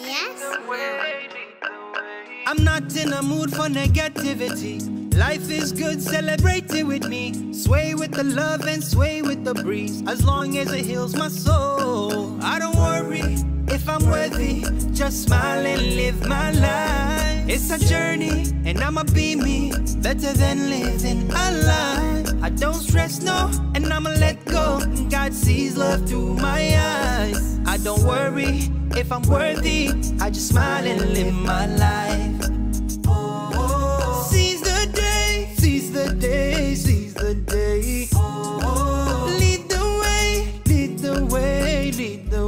Yes. I'm not in a mood for negativity. Life is good, celebrate it with me. Sway with the love and sway with the breeze. As long as it heals my soul. I don't worry if I'm worthy. Just smile and live my life. It's a journey, and I'ma be me. Better than living a lie. I don't stress, no, and I'ma let go. God sees love through my eyes worry if I'm worthy. I just smile and live my life. Seize the day, seize the day, seize the day. Lead the way, lead the way, lead the way.